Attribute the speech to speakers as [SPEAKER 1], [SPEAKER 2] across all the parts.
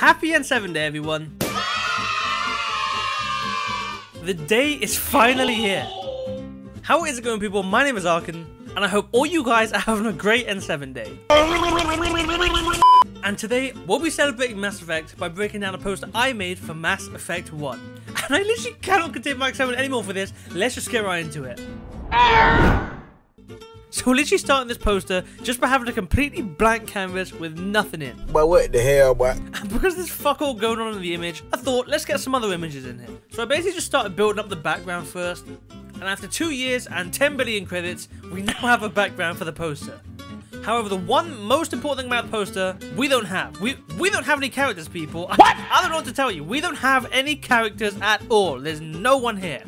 [SPEAKER 1] Happy N7 Day, everyone. The day is finally here. How is it going, people? My name is Arkun, and I hope all you guys are having a great N7 day. And today, we'll be celebrating Mass Effect by breaking down a post I made for Mass Effect 1. And I literally cannot contain my excitement anymore for this. Let's just get right into it. So we're literally starting this poster just by having a completely blank canvas with nothing in.
[SPEAKER 2] But what the hell, boy?
[SPEAKER 1] And because there's fuck all going on in the image, I thought, let's get some other images in here. So I basically just started building up the background first, and after two years and 10 billion credits, we now have a background for the poster. However, the one most important thing about the poster, we don't have. We we don't have any characters, people. What? I, I don't know what to tell you. We don't have any characters at all. There's no one here.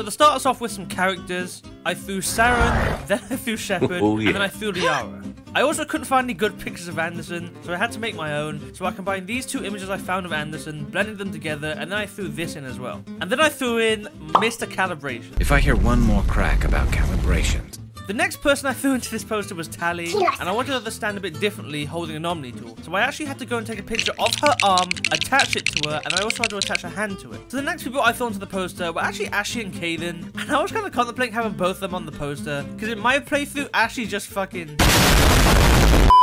[SPEAKER 1] So to start us off with some characters, I threw Saren, then I threw Shepard,
[SPEAKER 2] Oh, yeah.
[SPEAKER 1] and then I threw Liara. I also couldn't find any good pictures of Anderson, so I had to make my own. So I combined these two images I found of Anderson, blended them together, and then I threw this in as well. And then I threw in Mr. Calibration.
[SPEAKER 3] If I hear one more crack about calibrations,
[SPEAKER 1] The next person I threw into this poster was Tali, and I wanted her to stand a bit differently holding an Omni tool. So I actually had to go and take a picture of her arm, attach it to her, and I also had to attach a hand to it. So the next people I threw onto the poster were actually Ashley and Kaidan, and I was kind of contemplating having both of them on the poster, because in my playthrough, Ashley just fucking...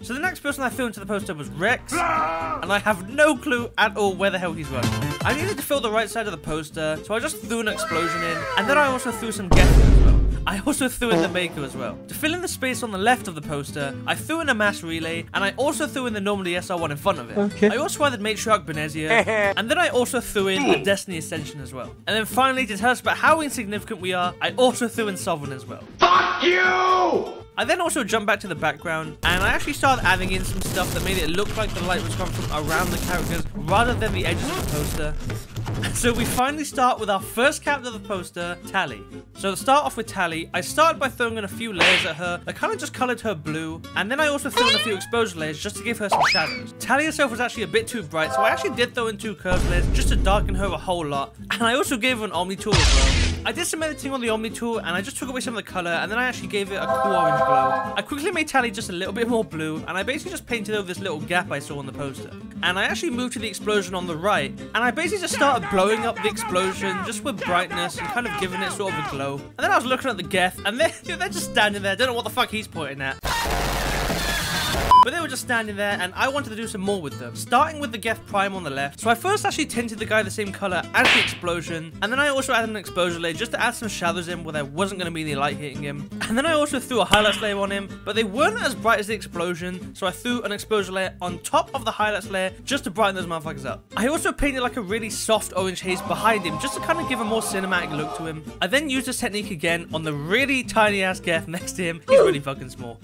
[SPEAKER 1] So the next person I threw into the poster was Wrex, ah! and I have no clue at all where the hell he's running. I needed to fill the right side of the poster, so I just threw an explosion in, and then I also threw some Geth in as well. I also threw in the Mako as well. To fill in the space on the left of the poster, I threw in a mass relay, and I also threw in the normal SR1 in front of it.
[SPEAKER 2] Okay.
[SPEAKER 1] I also added Matriarch Benezia, and then I also threw in the Destiny Ascension as well. And then finally, to tell us about how insignificant we are, I also threw in Sovereign as well.
[SPEAKER 2] Fuck you!
[SPEAKER 1] I then also jumped back to the background and I actually started adding in some stuff that made it look like the light was coming from around the characters rather than the edges of the poster. So we finally start with our first character of the poster, Tali. So to start off with Tali, I started by throwing in a few layers at her that kind of just coloured her blue, and then I also threw in a few exposure layers just to give her some shadows. Tali herself was actually a bit too bright, so I actually did throw in two curve layers just to darken her a whole lot, and I also gave her an Omni tool as well. I did some editing on the Omni tool, and I just took away some of the colour, and then I actually gave it a cool orange glow. I quickly made Tali just a little bit more blue, and I basically just painted over this little gap I saw on the poster. And I actually moved to the explosion on the right, and I basically just started blowing up the explosion just with brightness and kind of giving it sort of a glow. And then I was looking at the Geth, and they're, they're just standing there, don't know what the fuck he's pointing at. But they were just standing there, and I wanted to do some more with them. Starting with the Geth Prime on the left. So I first actually tinted the guy the same color as the explosion, and then I also added an exposure layer just to add some shadows in where there wasn't going to be any light hitting him. And then I also threw a highlights layer on him, but they weren't as bright as the explosion, so I threw an exposure layer on top of the highlights layer just to brighten those motherfuckers up. I also painted like a really soft orange haze behind him just to kind of give a more cinematic look to him. I then used this technique again on the really tiny ass Geth next to him. He's really fucking small.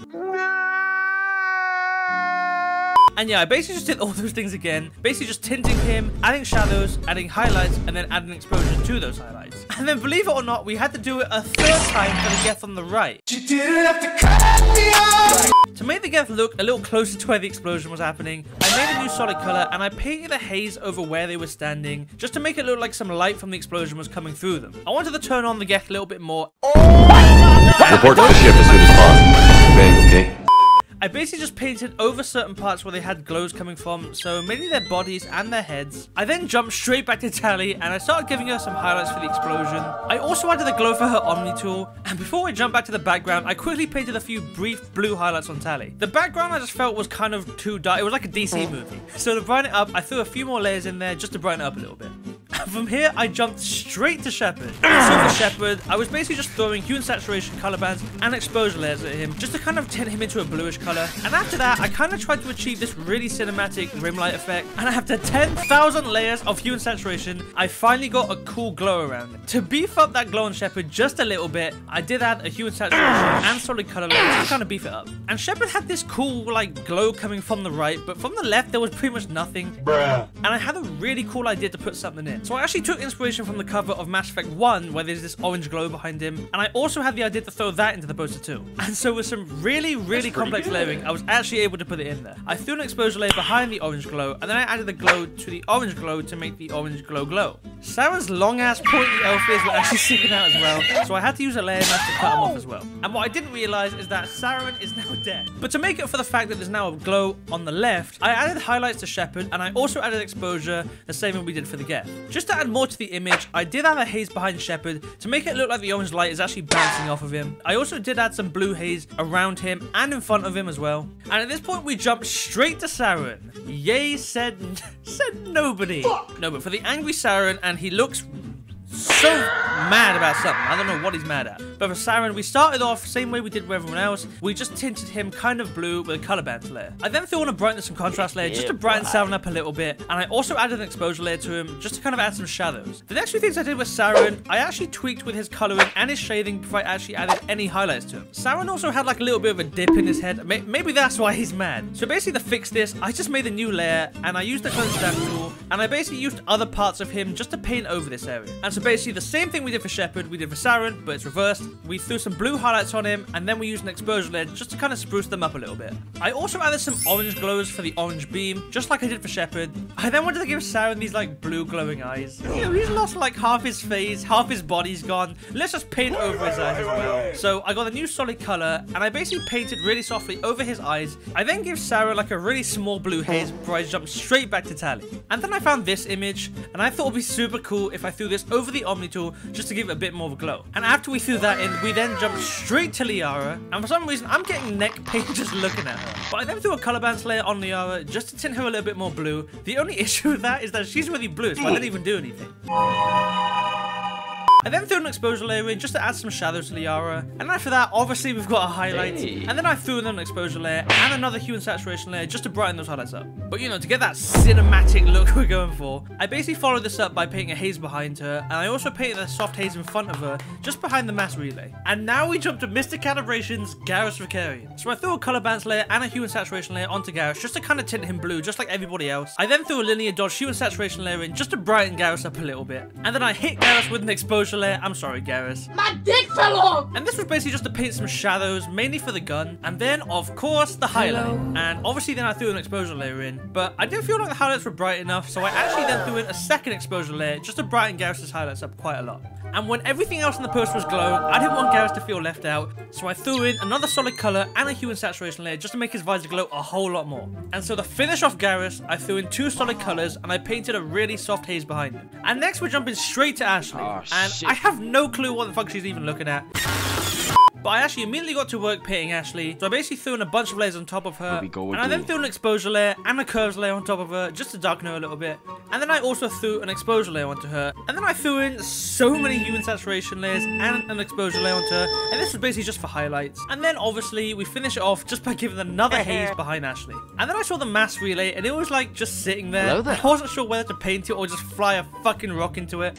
[SPEAKER 1] And yeah, I basically just did all those things again. Basically just tinting him, adding shadows, adding highlights, and then adding explosion to those highlights. And then believe it or not, we had to do it a third time for the Geth on the right.
[SPEAKER 2] You didn't have to cut me off!
[SPEAKER 1] To make the Geth look a little closer to where the explosion was happening, I made a new solid color and I painted a haze over where they were standing, just to make it look like some light from the explosion was coming through them. I wanted to turn on the Geth a little bit more.
[SPEAKER 4] Oh Report to the ship as soon as possible. Bang, okay?
[SPEAKER 1] I basically just painted over certain parts where they had glows coming from, so mainly their bodies and their heads. I then jumped straight back to Tali and I started giving her some highlights for the explosion. I also added a glow for her Omni tool, and before I jump back to the background, I quickly painted a few brief blue highlights on Tali. The background I just felt was kind of too dark, it was like a DC hmm. movie. So to brighten it up, I threw a few more layers in there just to brighten it up a little bit. From here, I jumped straight to Shepard. So for Shepard, I was basically just throwing hue and saturation color balance and exposure layers at him, just to kind of tint him into a bluish color. And after that, I kind of tried to achieve this really cinematic rim light effect. And after 10,000 layers of hue and saturation, I finally got a cool glow around it. To beef up that glow on Shepard just a little bit, I did add a hue and saturation and solid color layers to kind of beef it up. And Shepard had this cool like glow coming from the right, but from the left there was pretty much nothing.
[SPEAKER 2] Bruh.
[SPEAKER 1] And I had a really cool idea to put something in. So I actually took inspiration from the cover of Mass Effect 1, where there's this orange glow behind him, and I also had the idea to throw that into the poster too. And so with some really, really complex layering, I was actually able to put it in there. I threw an exposure layer behind the orange glow, and then I added the glow to the orange glow to make the orange glow glow. Saren's long ass pointy elf ears were actually sticking out as well, so I had to use a layer mask to cut them off as well. And what I didn't realize is that Saren is now dead. But to make up for the fact that there's now a glow on the left, I added highlights to Shepard and I also added exposure the same way we did for the Geth. Just to add more to the image, I did add a haze behind Shepard to make it look like the orange light is actually bouncing off of him. I also did add some blue haze around him and in front of him as well. And at this point, we jump straight to Saren. Yay said said nobody. No, but for the angry Saren, and he looks so mad about something. I don't know what he's mad at. But for Saren, we started off same way we did with everyone else. We just tinted him kind of blue with a color balance layer. I then threw on a brightness and contrast layer just to brighten Saren up a little bit. And I also added an exposure layer to him just to kind of add some shadows. The next few things I did with Saren, I actually tweaked with his coloring and his shading before I actually added any highlights to him. Saren also had like a little bit of a dip in his head. Maybe that's why he's mad. So basically to fix this, I just made a new layer and I used the clone stamp tool and I basically used other parts of him just to paint over this area. And so basically the same thing we did for Shepard, we did for Saren, but it's reversed. We threw some blue highlights on him, and then we used an exposure lid just to kind of spruce them up a little bit. I also added some orange glows for the orange beam, just like I did for Shepard. I then wanted to give Saren these like blue glowing eyes. You know, he's lost like half his face, half his body's gone. Let's just paint over his eyes as well. So I got a new solid color, and I basically painted really softly over his eyes. I then gave Saren like a really small blue haze before I jumped straight back to Tali. And then I found this image, and I thought it'd be super cool if I threw this over the Omni tool just to give it a bit more of a glow. And after we threw that in, we then jumped straight to Liara, and for some reason, I'm getting neck pain just looking at her. But I then threw a color balance layer on Liara just to tint her a little bit more blue. The only issue with that is that she's really blue, so I didn't even do anything. I then threw an exposure layer in just to add some shadows to Liara. And after that, obviously we've got a highlight.
[SPEAKER 5] Hey.
[SPEAKER 1] And then I threw in an exposure layer and another hue and saturation layer just to brighten those highlights up. But you know, to get that cinematic look we're going for, I basically followed this up by painting a haze behind her. And I also painted a soft haze in front of her, just behind the mass relay. And now we jump to Mr. Calibration's Garrus Vakarian. So I threw a color balance layer and a hue and saturation layer onto Garrus just to kind of tint him blue, just like everybody else. I then threw a linear dodge hue and saturation layer in just to brighten Garrus up a little bit. And then I hit Garrus with an exposure layer. I'm sorry, Garrus.
[SPEAKER 6] My dick fell off!
[SPEAKER 1] And this was basically just to paint some shadows, mainly for the gun. And then, of course, the highlight. And obviously then I threw an exposure layer in. But I didn't feel like the highlights were bright enough, so I actually then threw in a second exposure layer just to brighten Garrus' highlights up quite a lot. And when everything else in the post was glowing, I didn't want Garrus to feel left out, so I threw in another solid color and a hue and saturation layer just to make his visor glow a whole lot more. And so to finish off Garrus, I threw in two solid colors and I painted a really soft haze behind him. And next we're jumping straight to Ashley.
[SPEAKER 5] Oh,
[SPEAKER 1] and
[SPEAKER 5] shit.
[SPEAKER 1] I have no clue what the fuck she's even looking at. But I actually immediately got to work painting Ashley, so I basically threw in a bunch of layers on top of her,
[SPEAKER 5] we go
[SPEAKER 1] and I then threw an exposure layer and a curves layer on top of her, just to darken her a little bit. And then I also threw an exposure layer onto her, and then I threw in so many hue and saturation layers and an exposure layer onto her, and this was basically just for highlights. And then obviously we finish it off just by giving another haze behind Ashley. And then I saw the mass relay, and it was like just sitting there.
[SPEAKER 5] There.
[SPEAKER 1] I wasn't sure whether to paint it or just fly a fucking rock into it.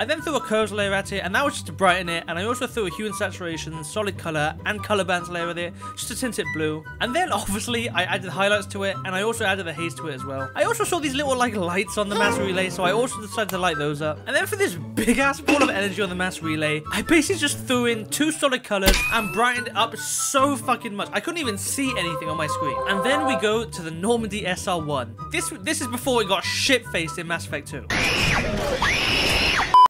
[SPEAKER 1] I then threw a curves layer at it, and that was just to brighten it, and I also threw a hue and saturation, solid color, and color balance layer with it, just to tint it blue. And then, obviously, I added highlights to it, and I also added a haze to it as well. I also saw these little, like, lights on the mass relay, so I also decided to light those up. And then for this big-ass ball of energy on the mass relay, I basically just threw in two solid colors and brightened it up so fucking much. I couldn't even see anything on my screen. And then we go to the Normandy SR1. This, this is before it got shit-faced in Mass Effect 2.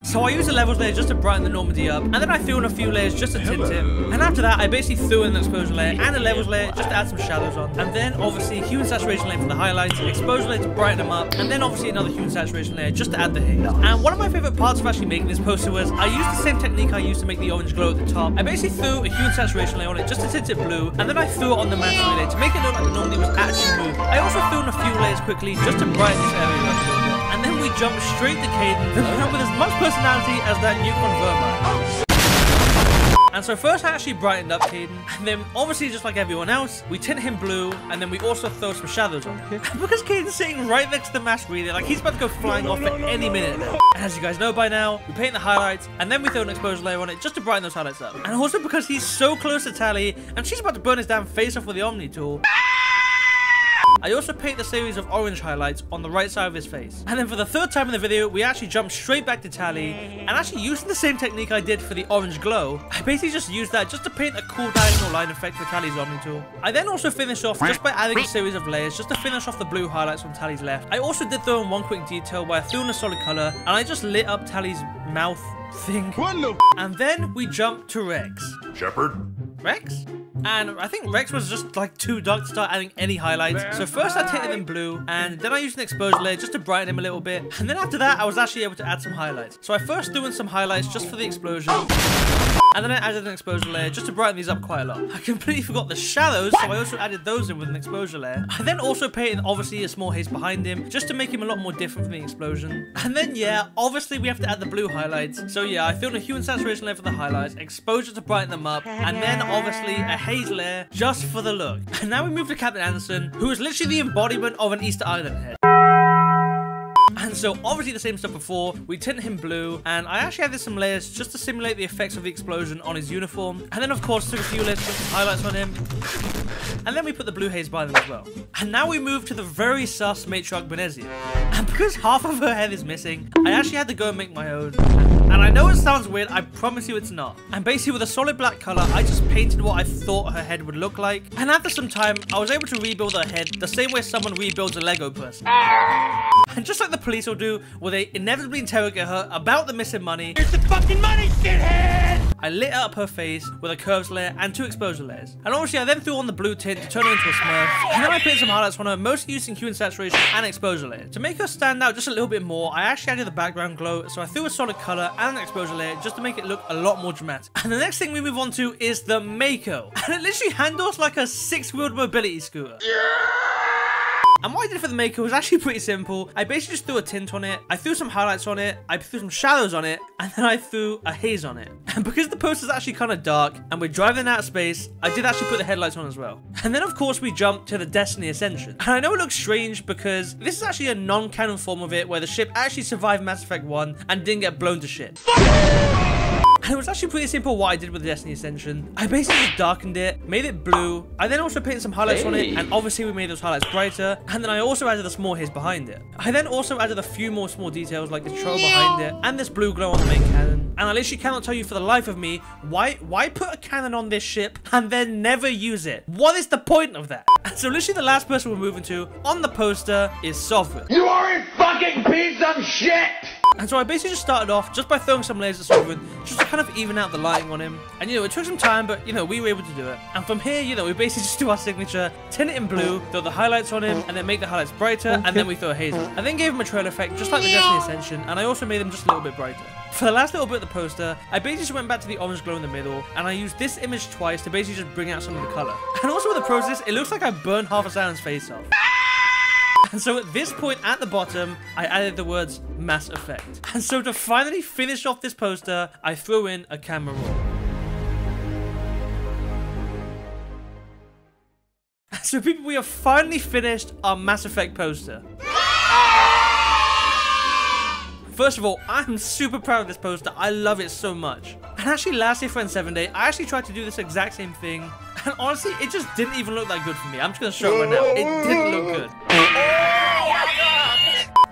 [SPEAKER 1] So I used the levels layer just to brighten the Normandy up, and then I threw in a few layers just to tint it. And after that, I basically threw in an exposure layer and a levels layer just to add some shadows on. And then obviously hue and saturation layer for the highlights, exposure layer to brighten them up, and then obviously another hue and saturation layer just to add the haze. And one of my favorite parts of actually making this poster was I used the same technique I used to make the orange glow at the top. I basically threw a hue and saturation layer on it just to tint it blue, and then I threw it on the mass layer to make it look like the Normandy was actually moving. I also threw in a few layers quickly just to brighten this area up then we jump straight to Kaidan, with as much personality as that Yukon Vermine. And so first I actually brightened up Kaidan, and then obviously just like everyone else, we tint him blue, and then we also throw some shadows on him. because Kaidan's sitting right next to the mass relay, like he's about to go flying off at any minute. And as you guys know by now, we paint the highlights, and then we throw an exposure layer on it just to brighten those highlights up. And also because he's so close to Tali, and she's about to burn his damn face off with the Omni tool. I also paint the series of orange highlights on the right side of his face. And then for the third time in the video, we actually jump straight back to Tali, and actually using the same technique I did for the orange glow, I basically just used that just to paint a cool diagonal line effect for Tali's Omni tool. I then also finished off just by adding a series of layers just to finish off the blue highlights from Tali's left. I also did throw in one quick detail where I threw in a solid color, and I just lit up Tali's mouth thing. And then we jump to Wrex.
[SPEAKER 4] Shepard?
[SPEAKER 1] Wrex? And I think Wrex was just like too dark to start adding any highlights. So first I tinted him blue, and then I used an exposure layer just to brighten him a little bit. And then after that, I was actually able to add some highlights. So I first threw in some highlights just for the explosion. And then I added an exposure layer just to brighten these up quite a lot. I completely forgot the shadows, so I also added those in with an exposure layer. I then also painted obviously a small haze behind him, just to make him a lot more different from the explosion. And then yeah, obviously we have to add the blue highlights. So yeah, I filled a hue and saturation layer for the highlights, exposure to brighten them up, and then obviously a haze layer just for the look. And now we move to Captain Anderson, who is literally the embodiment of an Easter Island head. And so obviously the same stuff before, we tinted him blue, and I actually added some layers just to simulate the effects of the explosion on his uniform. And then of course took a few layers, highlights on him. And then we put the blue haze by them as well. And now we move to the very sus matriarch Benezia. And because half of her head is missing, I actually had to go and make my own. And I know it sounds weird, I promise you it's not. And basically with a solid black color, I just painted what I thought her head would look like. And after some time, I was able to rebuild her head the same way someone rebuilds a Lego person. And just like the police will do, where they inevitably interrogate her about the missing money,
[SPEAKER 2] Here's the fucking money, shithead!
[SPEAKER 1] I lit up her face with a curves layer and two exposure layers. And obviously I then threw on the blue tint to turn her into a smurf. And then I put some highlights on her, mostly using hue and saturation and exposure layers. To make her stand out just a little bit more, I actually added the background glow, so I threw a solid color and an exposure layer just to make it look a lot more dramatic. And the next thing we move on to is the Mako. And it literally handles like a six-wheeled mobility scooter. And what I did for the Mako was actually pretty simple. I basically just threw a tint on it, I threw some highlights on it, I threw some shadows on it, and then I threw a haze on it. And because the poster's actually kind of dark, and we're driving out of space, I did actually put the headlights on as well. And then of course we jump to the Destiny Ascension. And I know it looks strange because this is actually a non-canon form of it where the ship actually survived Mass Effect 1 and didn't get blown to shit. And it was actually pretty simple what I did with the Destiny Ascension. I basically just darkened it, made it blue. I then also painted some highlights on it, and obviously we made those highlights brighter. And then I also added a small haze behind it. I then also added a few more small details like the troll behind it, and this blue glow on the main cannon. And I literally cannot tell you for the life of me, why why put a cannon on this ship and then never use it? What is the point of that? And so literally the last person we're moving to on the poster is Sovereign.
[SPEAKER 2] You are a fucking piece of shit!
[SPEAKER 1] And so I basically just started off just by throwing some layers of Sovereign, just to kind of even out the lighting on him. And you know, it took some time, but you know, we were able to do it. And from here, you know, we basically just do our signature, tint it in blue, throw the highlights on him, and then make the highlights brighter, and then we throw a haze. I then gave him a trail effect, just like the Destiny Ascension, and I also made them just a little bit brighter. For the last little bit of the poster, I basically just went back to the orange glow in the middle, and I used this image twice to basically just bring out some of the color. And also with the process, it looks like I burned half a Silent's face off. And so at this point at the bottom, I added the words Mass Effect. And so to finally finish off this poster, I threw in a camera roll. So people, we have finally finished our Mass Effect poster. First of all, I'm super proud of this poster. I love it so much. And actually, last year for N7 Day, I actually tried to do this exact same thing. And honestly, it just didn't even look that good for me. I'm just gonna show it right now. It didn't look good.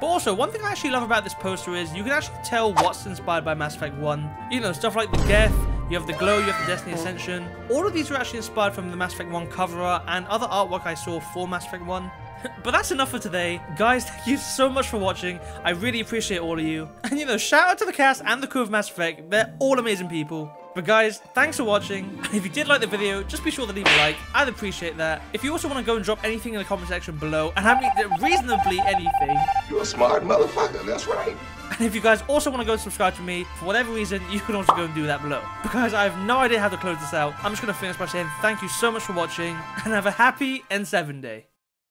[SPEAKER 1] But also, one thing I actually love about this poster is you can actually tell what's inspired by Mass Effect 1. You know, stuff like the Geth, you have the Glow, you have the Destiny Ascension. All of these are actually inspired from the Mass Effect 1 cover art and other artwork I saw for Mass Effect 1. but that's enough for today. Guys, thank you so much for watching. I really appreciate all of you. And you know, shout out to the cast and the crew of Mass Effect. They're all amazing people. But guys, thanks for watching. And if you did like the video, just be sure to leave a like. I'd appreciate that. If you also want to go and drop anything in the comment section below, and I mean reasonably anything.
[SPEAKER 4] You're a smart motherfucker, that's right.
[SPEAKER 1] And if you guys also want to go and subscribe to me, for whatever reason, you can also go and do that below. Because I have no idea how to close this out, I'm just going to finish by saying thank you so much for watching, and have a happy N7 day.